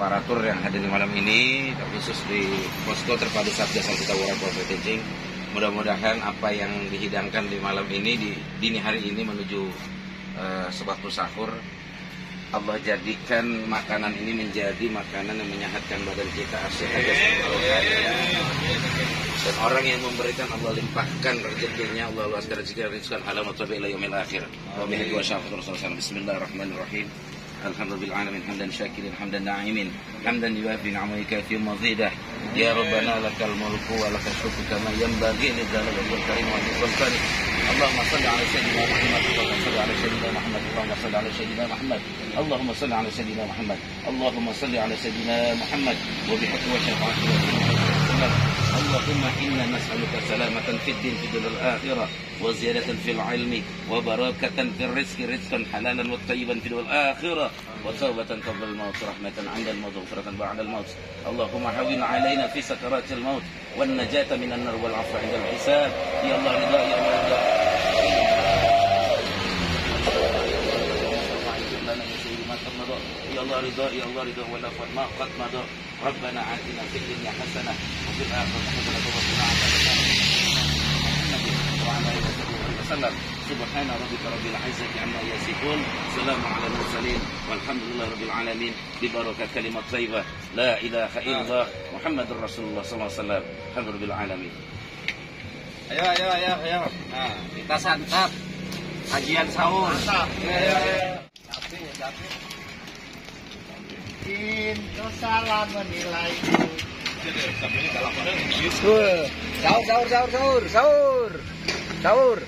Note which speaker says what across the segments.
Speaker 1: hadir malam ini khusus di posko terpadu Satgas Tawuran Polres Tejing. Mudah-mudahan apa yang dihidangkan di malam ini di dini hari ini menuju uh, sebatu sahur Allah jadikan makanan ini menjadi makanan yang menyehatkan badan kita. Sehat dan orang yang memberikan Allah limpahkan rezekinya Allah luaskan rezeki rizkan alamat wa ila yaumil akhir. Wa bihi wa syafatul rasul bismillahirrahmanirrahim الحمد لله العالمين حمدا شاكرا حمدا ناعمين حمدا يوافي نعمه يكافي مزيده. يا ربنا لك الملك ولك الشكر كما ينبغي للجلال والكريم والكريم اللهم صل على سيدنا محمد اللهم صل على سيدنا محمد اللهم صل على سيدنا محمد اللهم صل على سيدنا محمد اللهم صل على سيدنا محمد. وبحق وشفاعته اللهم إنا نسألك سلامة في الدين في الدنيا الآخرة وزيادة في العلم وبركة في الرزق رزقا حلالا وطيبا في الدنيا الآخرة وتوبة قبل الموت رحمة عند الموت وغفرة بعد الموت. اللهم هون علينا في سكرات الموت والنجاة من النار والعفو عند الحساب. يا الله رضا يا الله رضا. يا الله رضا يا الله رضا. ولا ما قد مضى. ربنا آتنا في الدنيا حسنة وفي الآخرة حسنة وقنا عذاب النار وعلى آله وصحبه وسلم سبحان ربك رب العزة عما يصفون سلام على المرسلين والحمد لله رب العالمين ببركة كلمة طيبة لا إله إلا الله محمد رسول الله صلى الله عليه وسلم الحمد لله العالمين
Speaker 2: Ayo, ayo, ayo, ayo. Nah, kita santap. Kajian sahur. Mantap. Ayo, ayo, ayo. Capek, capek.
Speaker 3: Cinta salah menilai
Speaker 2: Sahur, sahur, sahur, sahur, sahur. Sahur.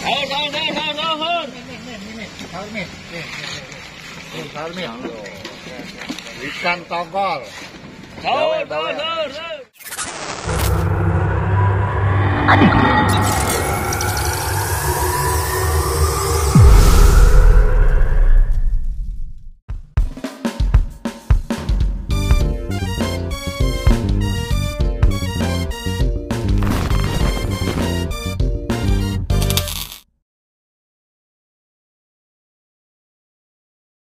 Speaker 3: Sahur, sahur, sahur, sahur, sahur. Sahur nih. Sahur nih. Ikan togol.
Speaker 2: Sahur, sahur, sahur.
Speaker 3: Adik.